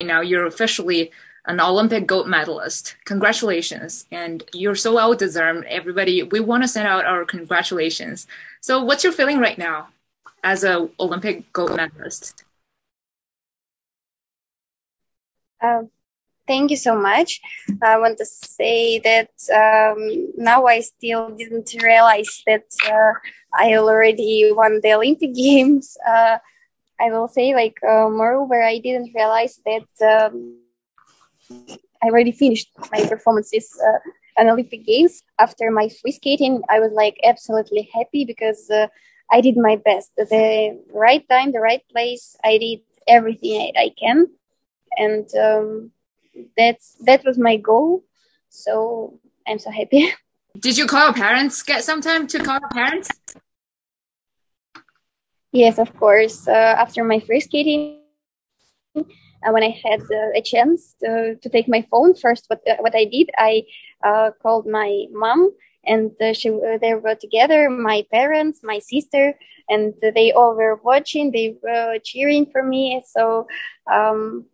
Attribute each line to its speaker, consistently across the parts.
Speaker 1: now you're officially an Olympic gold medalist. Congratulations. And you're so well deserved. Everybody, we want to send out our congratulations. So what's your feeling right now as an Olympic gold medalist?
Speaker 2: Um, thank you so much. I want to say that um, now I still didn't realize that uh, I already won the Olympic Games. Uh, I will say, like, uh, moreover, I didn't realize that um, I already finished my performances uh, on Olympic Games. After my free skating, I was like absolutely happy because uh, I did my best. The right time, the right place. I did everything I, I can, and um, that's that was my goal. So I'm so happy.
Speaker 1: Did you call your parents? Get some time to call your parents?
Speaker 2: Yes, of course. Uh, after my first skating, uh, when I had uh, a chance to, to, take my phone, first what uh, what I did, I uh, called my mom, and uh, she they were together. My parents, my sister, and they all were watching. They were cheering for me. So um,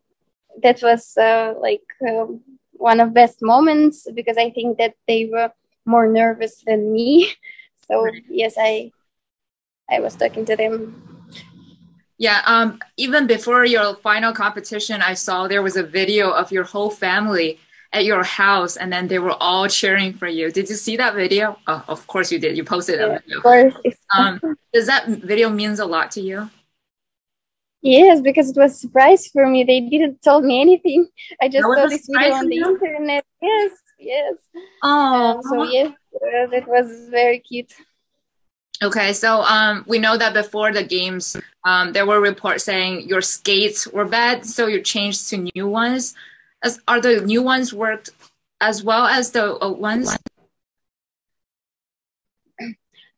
Speaker 2: that was like um, one of best moments because I think that they were more nervous than me. So yes, I I was talking to them.
Speaker 1: Yeah, um, even before your final competition, I saw there was a video of your whole family at your house, and then they were all cheering for you. Did you see that video? Oh, of course you did. You posted yeah. Of course. Um, does that video means a lot to you?
Speaker 2: Yes, because it was a surprise for me. They didn't tell me anything. I just saw this video on the internet. Yes, yes.
Speaker 1: Oh,
Speaker 2: um, so yes, uh, that was very cute.
Speaker 1: Okay, so um, we know that before the games, um, there were reports saying your skates were bad, so you changed to new ones. As, are the new ones worked as well as the old ones?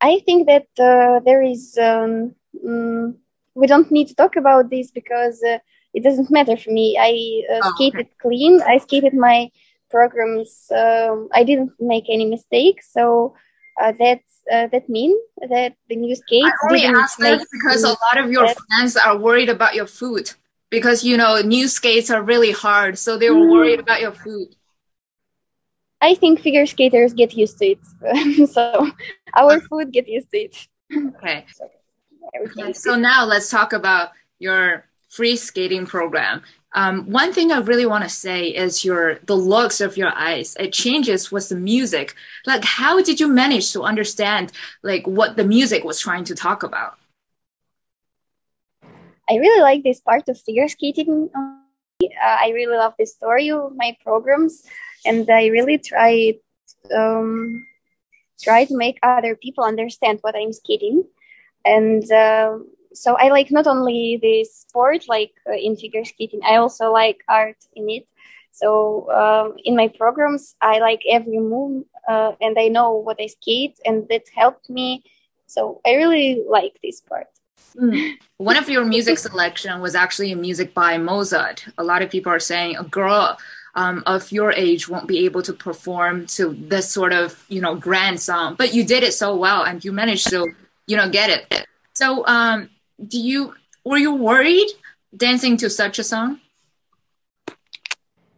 Speaker 2: I think that uh, there is. Um, mm, we don't need to talk about this because uh, it doesn't matter for me. I uh, oh, skated okay. clean. I skated my programs. Um, I didn't make any mistakes, so uh, that uh, that mean that the new skates.
Speaker 1: I only ask this because a lot of your fans are worried about your food because you know new skates are really hard, so they were mm. worried about your food.
Speaker 2: I think figure skaters get used to it, so our food get used to it.
Speaker 1: Okay. okay. So now let's talk about your free skating program. Um, one thing I really want to say is your the looks of your eyes. It changes with the music. Like, how did you manage to understand like what the music was trying to talk about?
Speaker 2: I really like this part of figure skating. Uh, I really love the story of my programs, and I really try um, try to make other people understand what I'm skating. And uh, so I like not only the sport, like uh, in figure skating, I also like art in it. So um, in my programs, I like every move, uh, and I know what I skate, and that helped me. So I really like this part.
Speaker 1: Mm. One of your music selection was actually a music by Mozart. A lot of people are saying a girl um, of your age won't be able to perform to this sort of you know grand song, but you did it so well, and you managed to you know get it. So um, do you were you worried dancing to such a song?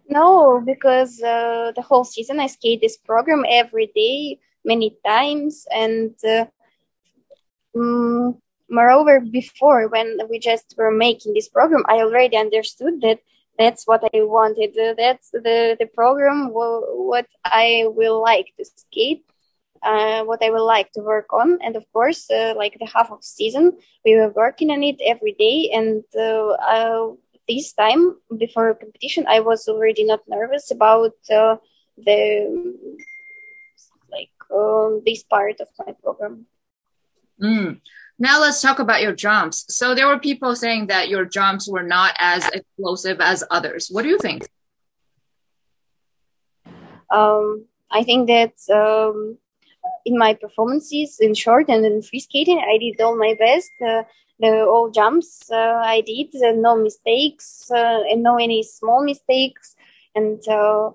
Speaker 2: No, because uh, the whole season I skate this program every day, many times, and uh, um, moreover, before when we just were making this program, I already understood that that's what I wanted. Uh, that's the the program what I will like to skate uh, what I would like to work on. And of course, uh, like the half of season, we were working on it every day. And uh, uh this time before competition, I was already not nervous about uh, the like um, this part of my program.
Speaker 1: Mm. Now let's talk about your jumps. So there were people saying that your jumps were not as explosive as others. What do you think?
Speaker 2: Um, I think that um, in my performances in short and in free skating, I did all my best. Uh, the all jumps uh, I did, uh, no mistakes, uh, and no any small mistakes. And uh,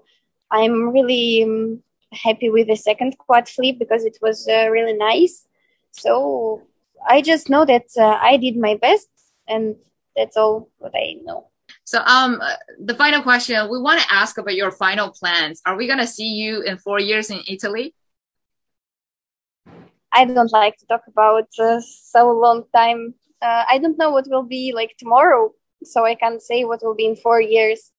Speaker 2: I'm really um, happy with the second quad flip because it was really nice. So I just know that I did my best, and that's all what I know.
Speaker 1: So, um, the final question we want to ask about your final plans. Are we gonna see you in four years in Italy?
Speaker 2: I don't like to talk about uh, so long time. Uh, I don't know what will be like tomorrow, so I can't say what will be in four years.